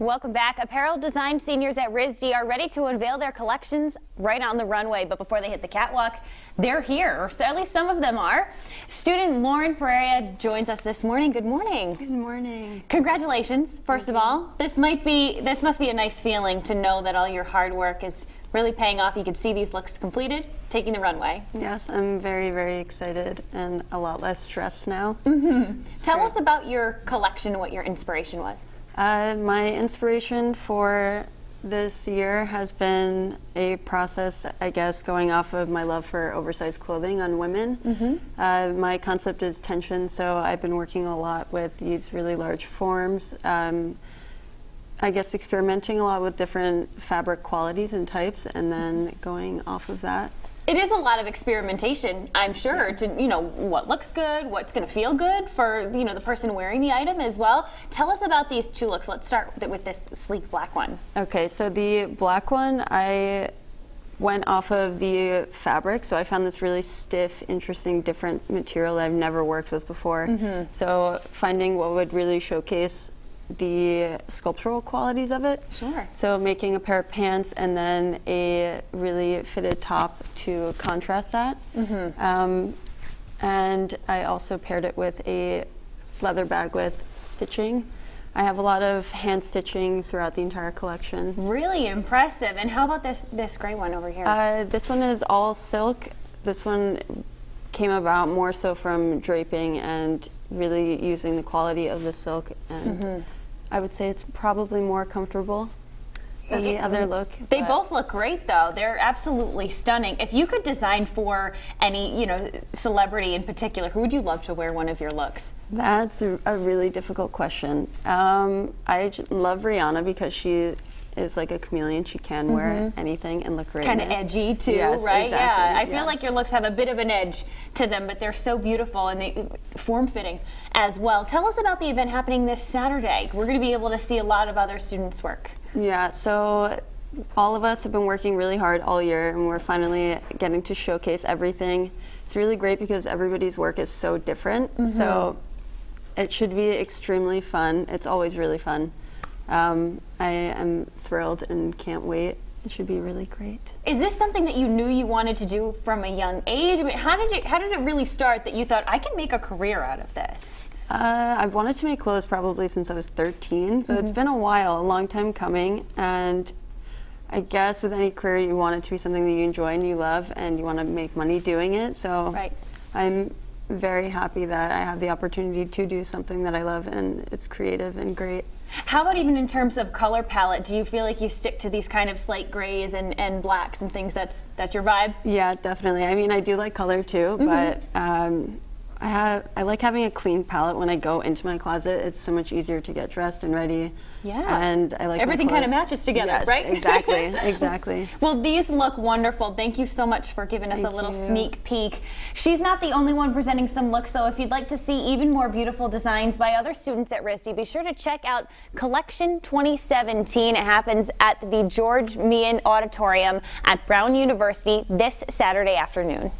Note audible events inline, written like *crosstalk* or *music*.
Welcome back. Apparel design seniors at RISD are ready to unveil their collections right on the runway, but before they hit the catwalk, they're here, or so at least some of them are. Student Lauren Perea joins us this morning. Good morning. Good morning. Congratulations, first of all. This might be this must be a nice feeling to know that all your hard work is really paying off. You can see these looks completed, taking the runway. Yes, I'm very, very excited and a lot less stressed now. Mm -hmm. Tell Great. us about your collection and what your inspiration was. Uh, my inspiration for this year has been a process, I guess, going off of my love for oversized clothing on women. Uh, my concept is tension, so I've been working a lot with these really large forms. Um, I guess experimenting a lot with different fabric qualities and types, and then going off of that. It is a lot of experimentation, I'm sure, to you know what looks good, what's going to feel good for you know the person wearing the item as well. Tell us about these two looks. Let's start with, this sleek black one. Okay, so the black one, I went off of the fabric, so I found this really stiff, interesting, different material that I've never worked with before. Mm-hmm. So finding what would really showcase the sculptural qualities of it. Sure. So making a pair of pants and then a really fitted top to contrast that. Um, and I also paired it with a leather bag with stitching. I have a lot of hand stitching throughout the entire collection. Really impressive. And how about this this gray one over here? Uh, this one is all silk. This one came about more so from draping and really using the quality of the silk. And Mm-hmm. I would say it's probably more comfortable than the other look. They but- both look great though. They're absolutely stunning. If you could design for any, you know, celebrity in particular, who would you love to wear one of your looks? That's a, a really difficult question. Um, I love Rihanna because she is like a chameleon. She can wear mm-hmm. anything and look great. Kind of edgy too, Yes, right? Yeah. exactly, I feel yeah. like your looks have a bit of an edge to them, but they're so beautiful and they form fitting as well. Tell us about the event happening this Saturday. We're going to be able to see a lot of other students' work. Yeah, so all of us have been working really hard all year and we're finally getting to showcase everything. It's really great because everybody's work is so different. So mm-hmm. it should be extremely fun. It's always really fun. Um, I am thrilled and can't wait. It should be really great. Is this something that you knew you wanted to do from a young age? I mean, how did it how did it really start that you thought I can make a career out of this? Uh, I've wanted to make clothes probably since I was 13, so it's been a while, a long time coming. And I guess with any career, you want it to be something that you enjoy and you love, and you want to make money doing it. So Right. I'm very happy that I have the opportunity to do something that I love, and it's creative and great. How about even in terms of color palette? Do you feel like you stick to these kind of slate grays and, and blacks and things? That's that's your vibe. Yeah, definitely. I mean, I do like color too, Mm-hmm. but um, I have I like having a clean palette when I go into my closet. It's so much easier to get dressed and ready. Yeah. and I like Everything kinda matches together, Yes, right? Exactly, *laughs* exactly. Well, these look wonderful. Thank you so much for giving us a little you. sneak peek. She's not the only one presenting some looks, though. If you'd like to see even more beautiful designs by other students at RISD, be sure to check out Collection 2017. It happens at the George Meehan Auditorium at Brown University this Saturday afternoon.